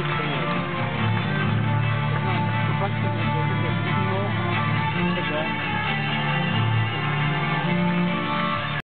Houston.